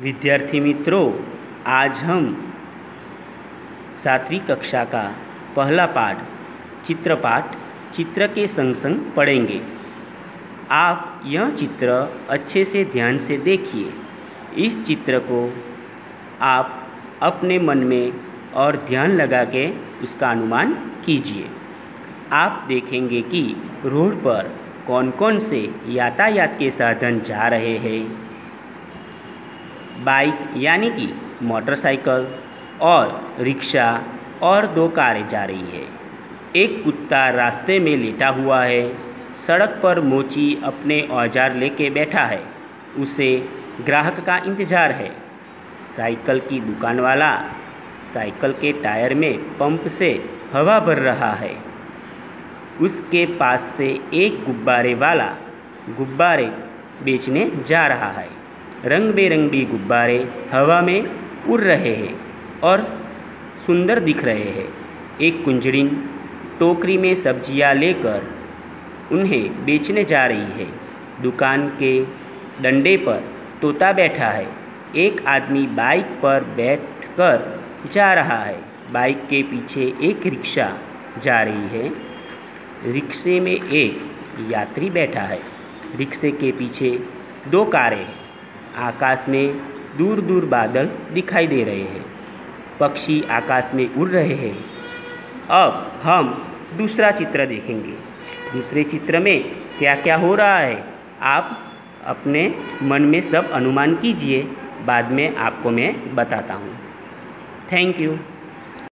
विद्यार्थी मित्रों, आज हम सातवीं कक्षा का पहला पाठ, चित्रपाठ, चित्र के संग संग पढ़ेंगे। आप यह चित्र अच्छे से ध्यान से देखिए। इस चित्र को आप अपने मन में और ध्यान लगा के उसका अनुमान कीजिए। आप देखेंगे कि रोड पर कौन कौन से यातायात के साधन जा रहे हैं। बाइक यानी कि मोटरसाइकिल और रिक्शा और दो कारें जा रही है। एक कुत्ता रास्ते में लेटा हुआ है, सड़क पर मोची अपने औज़ार लेके बैठा है। उसे ग्राहक का इंतज़ार है। साइकिल की दुकान वाला साइकिल के टायर में पंप से हवा भर रहा है। उसके पास से एक गुब्बारे वाला गुब्बारे बेचने जा रहा है। रंग बिरंगी गुब्बारे हवा में उड़ रहे हैं और सुंदर दिख रहे हैं। एक कुंजड़िन टोकरी में सब्ज़ियाँ लेकर उन्हें बेचने जा रही है। दुकान के डंडे पर तोता बैठा है। एक आदमी बाइक पर बैठकर जा रहा है। बाइक के पीछे एक रिक्शा जा रही है। रिक्शे में एक यात्री बैठा है। रिक्शे के पीछे दो कारें आकाश में दूर दूर बादल दिखाई दे रहे हैं। पक्षी आकाश में उड़ रहे हैं। अब हम दूसरा चित्र देखेंगे। दूसरे चित्र में क्या क्या हो रहा है, आप अपने मन में सब अनुमान कीजिए। बाद में आपको मैं बताता हूँ। Thank you